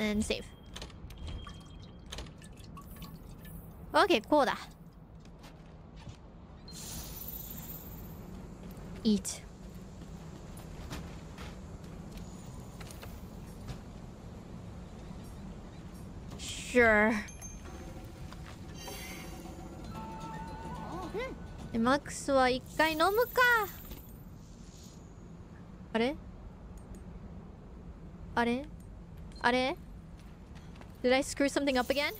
and save. Okay, こうだ。Eat. Sure. でマックスは一回飲むかあれあれあれ Did I screw something up again?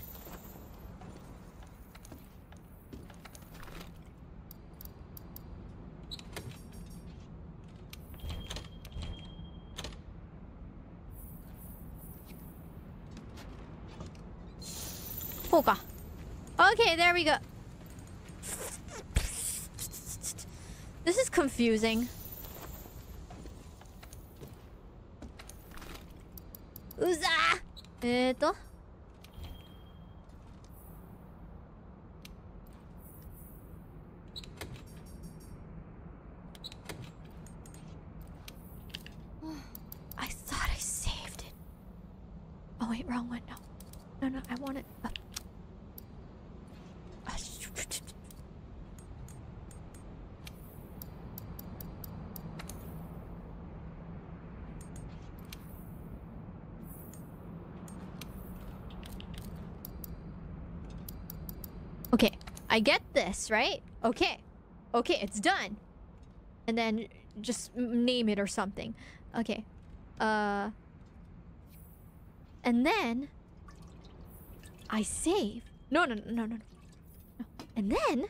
Poka. Okay, there we go. This is confusing. Uza! えーと。I thought I saved it. Oh wait, wrong one. No, no. I want it. Up. Ah, Okay, I get this, right? Okay. Okay, it's done. And then just name it or something. Okay. Uh and then I save. No, no, no, no, no. And then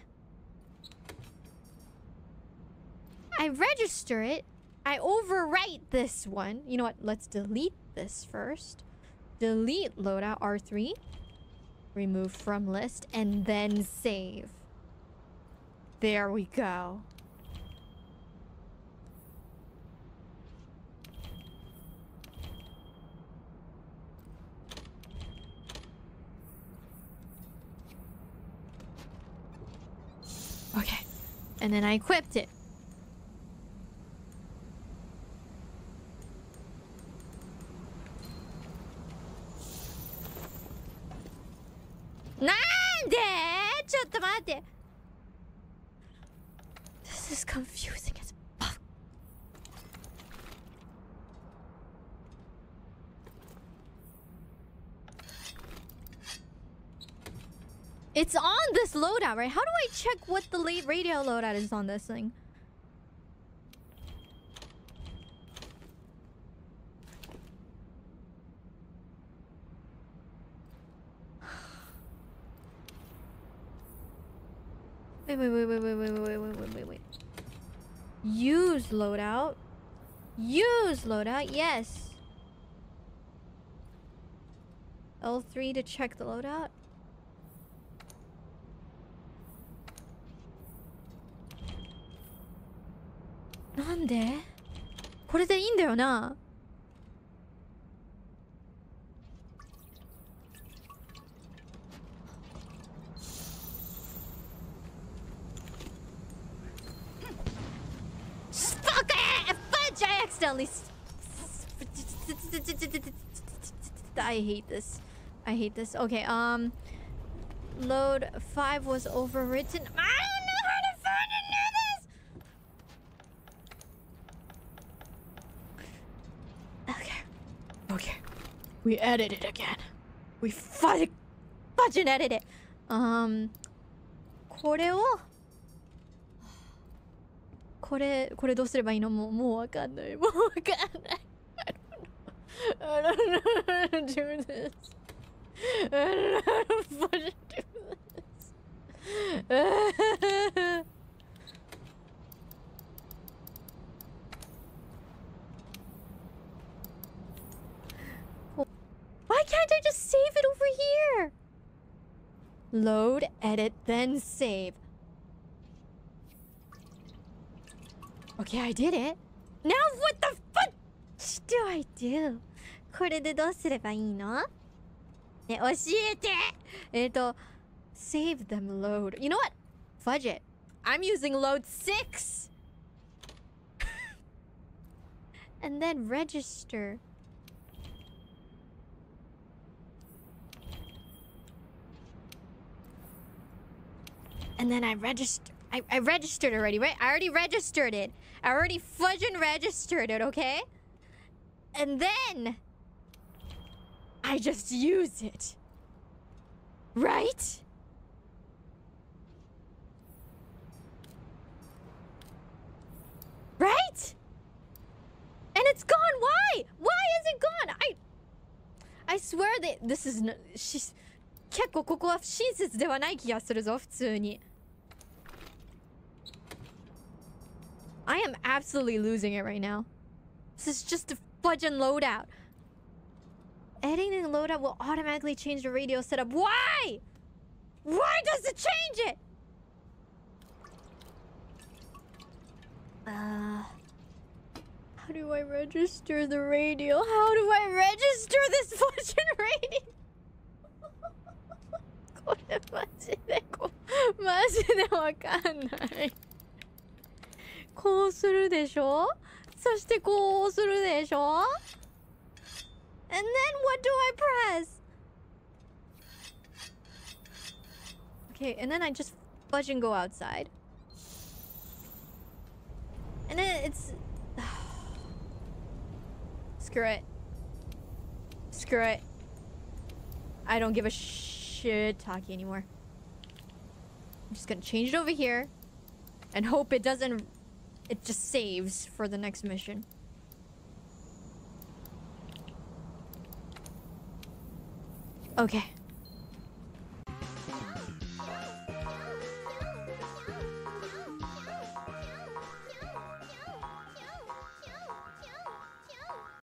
I register it. I overwrite this one. You know what? Let's delete this first. Delete loadout R3. Remove from list and then save. There we go. And then I equipped it. Nande! This is confusing It's on this loadout, right? How do I check what the late radio loadout is on this thing? Wait, wait, wait, wait, wait, wait, wait, wait, wait, wait, wait. Use loadout. Use loadout, yes. L3 to check the loadout. Nande? これでいいんだよな Fuck it! Fudge! I accidentally. s- I hate this. I hate this. Okay, um. Load 5 was overwritten. I Okay. We edit it again. We fudge. Fudge and edit it. Um. これをこれこれどうすればいいのもうもうわかんないもうわかんない I don't know how to do this I don't know how to do this Load, edit, then save. Okay, I did it. Now what the fuck do I do? これでどうすればいいのね、教えてえっと、save them load. You know what? Fudge it. I'm using load 6! and then register. And then I registered. I, I registered already, right? I already registered it. I already fudging registered it, okay? And then I just use it. Right? Right? And it's gone. Why? Why is it gone? I I swear that this is no, she's 結構ここは不親切ではない気がするぞ普通に I am absolutely losing it right now This is just a fudging loadout Editing the loadout will automatically change the radio setup Why? Why does it change it? Uh how do I register the radio? How do I register this fucking radio? これマジでこマジでわかんない こうするでしょそしてこうするでしょ And then what do I press? Okay, and then I just fudge and go outside. And then it's Screw it. Screw it. I don't give a shit talkie anymore. I'm just gonna change it over here. And hope it doesn't... it just saves for the next mission. Okay.